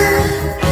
love.